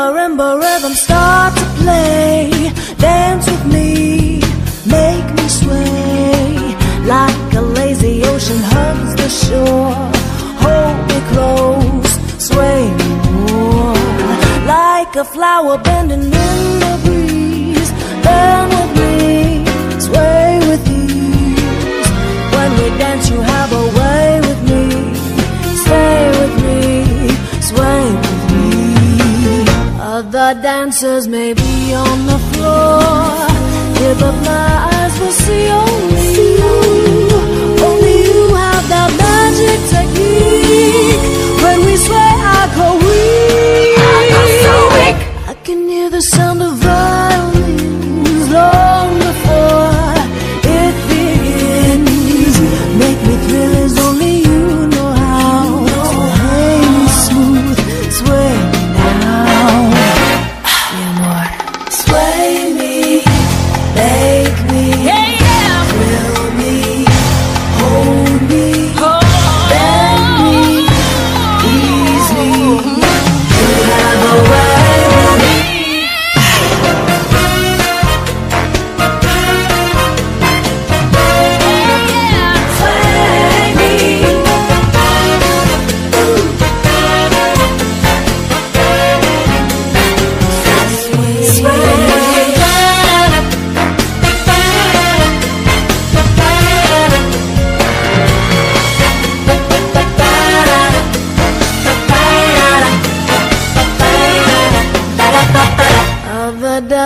When marimba rhythms start to play, dance with me, make me sway. Like a lazy ocean hugs the shore. Hold me close, sway me more. Like a flower bending in Other dancers may be on the floor. Give up my eyes will see only you.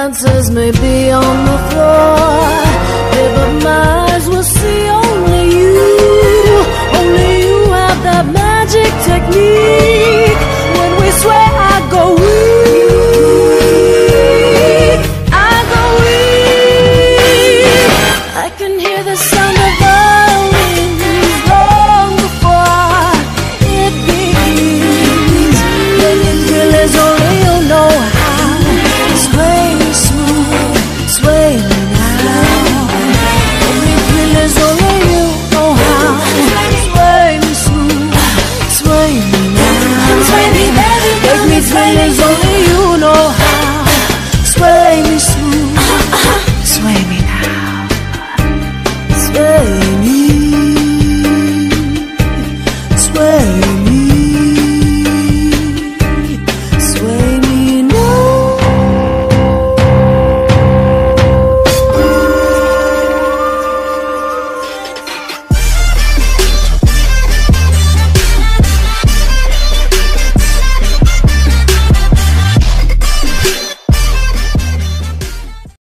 Dancers may be on the floor, up my